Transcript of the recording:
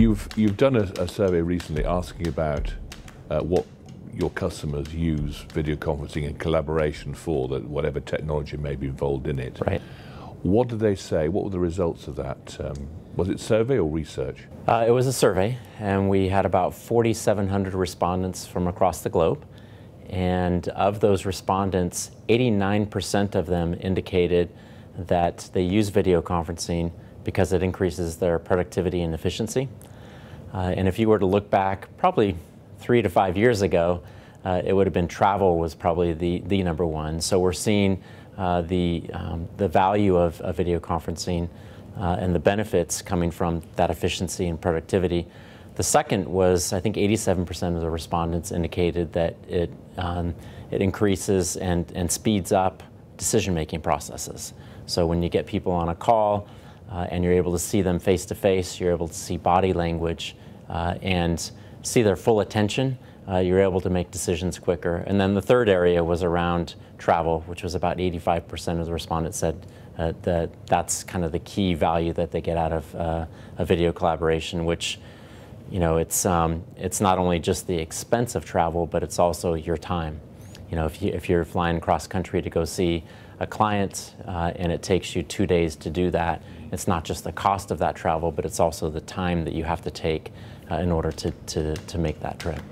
You've, you've done a, a survey recently asking about uh, what your customers use video conferencing and collaboration for, that whatever technology may be involved in it. Right. What did they say? What were the results of that? Um, was it survey or research? Uh, it was a survey, and we had about 4,700 respondents from across the globe. And of those respondents, 89% of them indicated that they use video conferencing because it increases their productivity and efficiency. Uh, and if you were to look back probably three to five years ago, uh, it would have been travel was probably the, the number one. So we're seeing uh, the, um, the value of, of video conferencing uh, and the benefits coming from that efficiency and productivity. The second was, I think 87% of the respondents indicated that it, um, it increases and, and speeds up decision-making processes. So when you get people on a call uh, and you're able to see them face to face, you're able to see body language uh, and see their full attention, uh, you're able to make decisions quicker. And then the third area was around travel, which was about 85% of the respondents said uh, that that's kind of the key value that they get out of uh, a video collaboration, which you know, it's, um, it's not only just the expense of travel, but it's also your time. You know, if, you, if you're flying cross country to go see a client uh, and it takes you two days to do that, it's not just the cost of that travel, but it's also the time that you have to take uh, in order to, to, to make that trip.